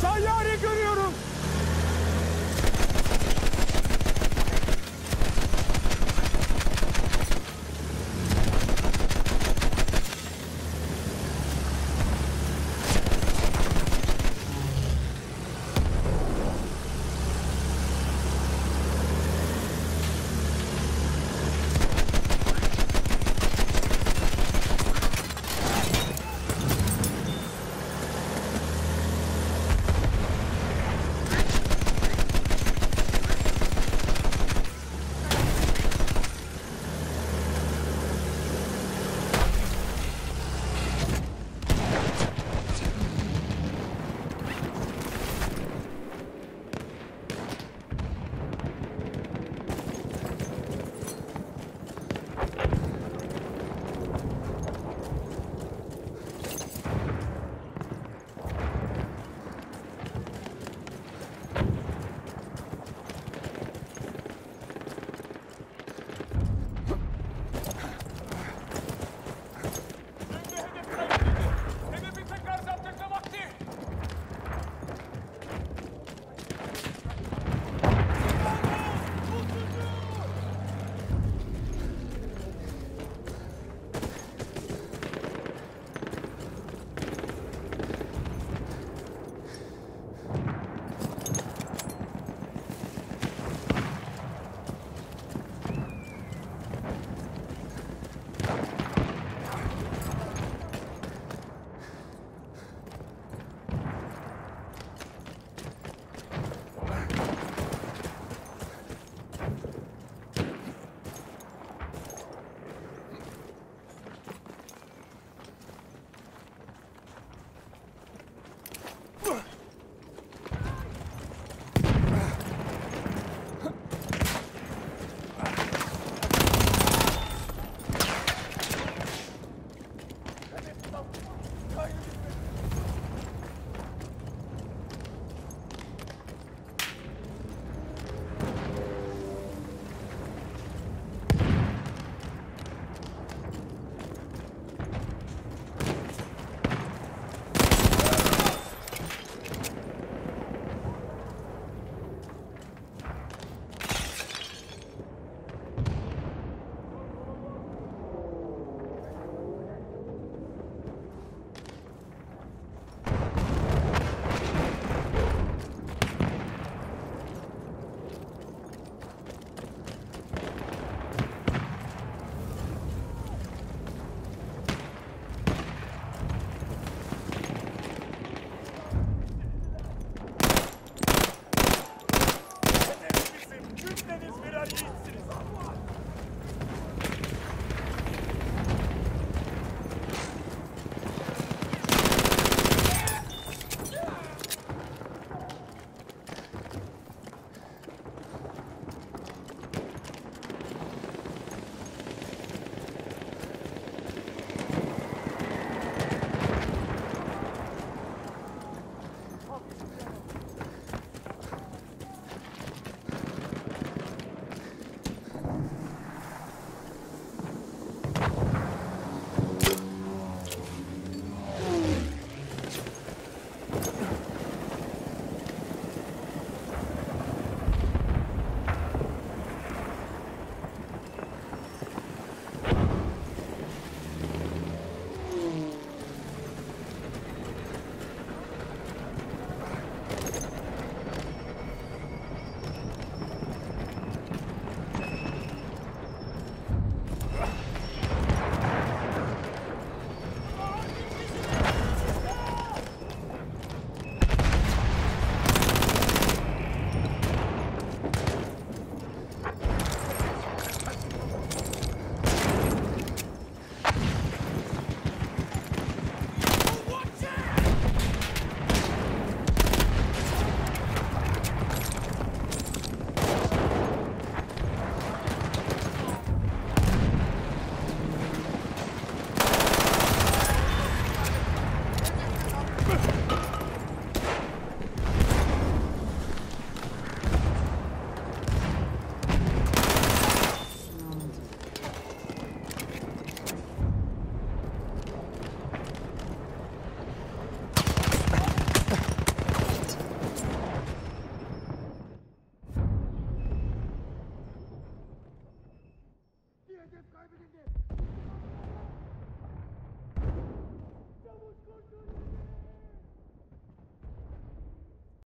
Sayyare görüyorum. Yeah.